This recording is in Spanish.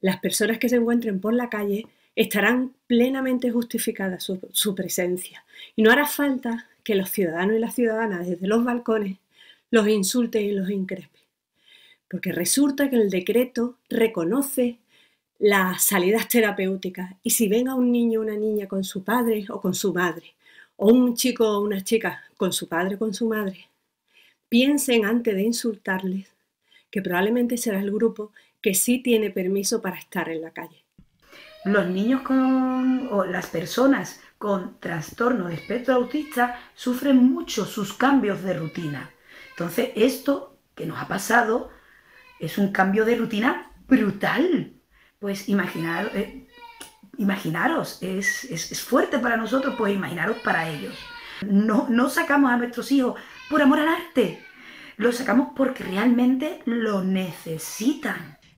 las personas que se encuentren por la calle estarán plenamente justificadas su, su, presencia y no hará falta que los ciudadanos y las ciudadanas desde los balcones los insulten y los increpen. Porque resulta que el decreto reconoce las salidas terapéuticas y si ven a un niño o una niña con su padre o con su madre, o un chico o una chica con su padre o con su madre, piensen antes de insultarles que probablemente será el grupo que sí tiene permiso para estar en la calle. Los niños con, o las personas con trastorno de espectro autista sufren mucho sus cambios de rutina. Entonces, esto que nos ha pasado es un cambio de rutina brutal. Pues imaginar, eh, imaginaros, es, es, fuerte para nosotros, pues imaginaros para ellos. No, no sacamos a nuestros hijos por amor al arte, lo sacamos porque realmente lo necesitan.